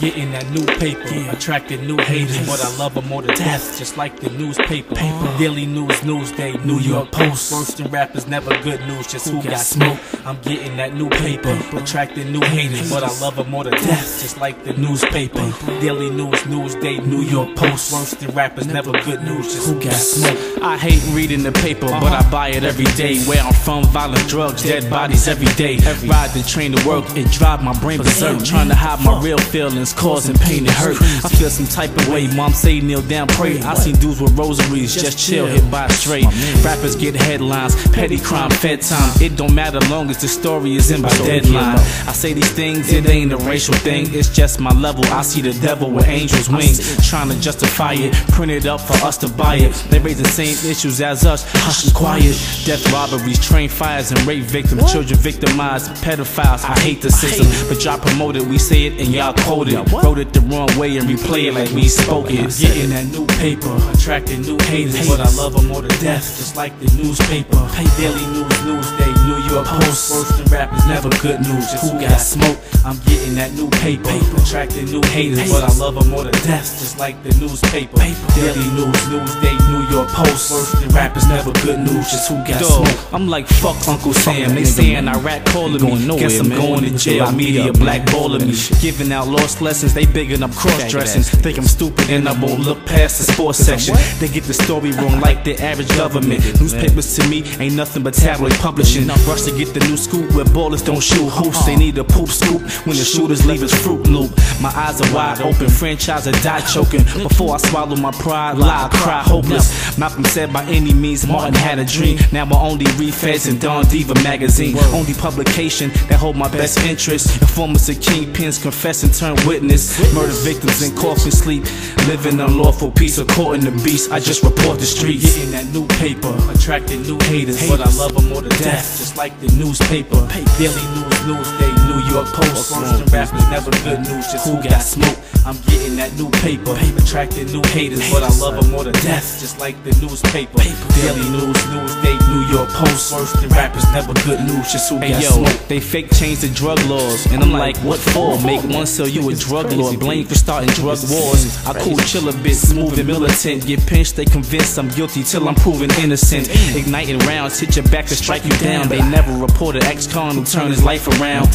Getting that new paper, attracting new haters, but I love them more than death, just like the newspaper. Daily News, Newsday, New York Post. Worst in rappers, never good news, just who got smoke. I'm getting that new paper, attracting new haters, but I love them more than death, just like the newspaper. Daily News, Newsday, New York Post. Worst in rappers, never good news, just who got smoke. I hate reading the paper, but I buy it every day. Where I'm from, violent drugs, dead bodies every day. Every Ride the train to work, it drive my brain berserk. Trying to hide my real feelings, causing pain and hurt. I feel some type of way, mom say kneel down, pray. I seen dudes with rosaries, just chill, hit by straight. Rappers get headlines, petty crime, fed time. It don't matter long as the story is in by deadline. I say these things, it ain't a racial thing, it's just my level. I see the devil with angels' wings, trying to justify it, print it up for us to buy it. They raise the same issues as us, hush and quiet. Death robberies, train fires, and rape victims, children victimized, pedophiles. I hate the system, but y'all promote it, we say it, and y'all quote it. Wrote it the wrong way and replay it like we spoke it. Getting that new paper, attracting new haters, but I love them more to death, just like the newspaper. Daily News, Newsday, New York Post. Worst in rappers, never good news, just who got smoke. I'm getting that new paper, attracting new haters, but I love them more to death, just like the newspaper. Daily News, Newsday, New York Post. Worst in rappers, never good news, just who got Dog, smoke. I'm like fuck Uncle Sam. They saying I rap calling me. Guess I'm going to jail. Media blackballing me. Giving out lost lessons. They bigging up cross dressing. Think I'm stupid and I won't look past the sports section. They get the story wrong like the average government. Newspapers to me ain't nothing but tabloid publishing. Rush to get the new scoop where ballers don't shoot hoops. They need a poop scoop when the shooters leave his fruit loop. My eyes are wide open. Franchise or die choking. Before I swallow my pride, lie, cry hopeless. Malcolm said by any means Martin had a dream. Now I only read Feds and Don Diva magazine. Only publication that hold my best interest. Informers of kingpins confess and turn witness. Murder victims in coffin sleep. Living unlawful peace according to beast. I just report the streets. Getting that new paper, attracting new haters, but I love them more to death, just like the newspaper. Daily News, Newsday, New York Post. Worst in rappers, never good news, just who got smoke. I'm getting that new paper, attracting new haters, but I love them more to death, just like the newspaper. Daily News, Newsday, New York Post. Worst in rappers, never good news, just who Hey got yo, smoke. they fake change the drug laws, and I'm like, what for? Make one sell you a drug lord, blame for starting drug wars. I cool chill a bit, smooth and militant. Get pinched, they convinced I'm guilty till I'm proven innocent. Igniting rounds, hit your back to strike you down. They never report an ex-con who turned his life around.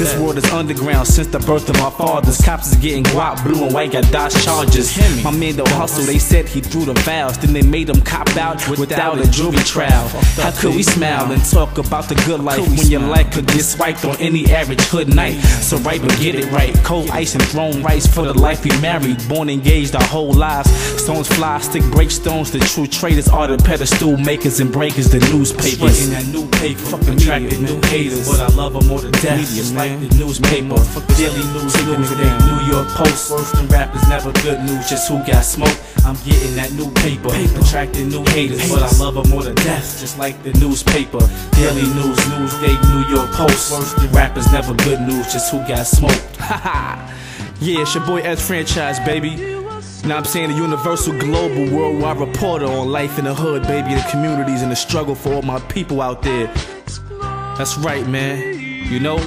This world is underground since the birth of my fathers. Cops is getting guap, blue and white got Dodge charges. My men don't hustle, they said he threw the vows. Then they made him cop out without a jury trial. How could we smile and talk about the good life when your life could get swiped on any average hood night? So right, but get it right. Cold ice and thrown rice for the life we married. Born engaged our whole lives. Stones fly, stick break stones. The true traitors are the pedestal makers and breakers, the newspapers. Getting that new paper, fucking attracting new haters, but I love them more to death, just the newspaper. Daily News, Newsday, New York Post. Worst in rappers, never good news, just who got smoke. I'm getting that new paper, attracting new haters, but I love them more to death, just like the newspaper. Daily News, Newsday, New York Post. Worst in rappers, never good news, just who got smoke. Yeah, it's your boy S Franchize, baby. Now I'm saying the universal, global, worldwide reporter on life in the hood, baby, the communities and the struggle for all my people out there. That's right, man. You know,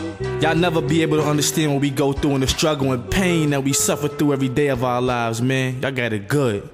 y'all never be able to understand what we go through and the struggle and pain that we suffer through every day of our lives, man. Y'all got it good.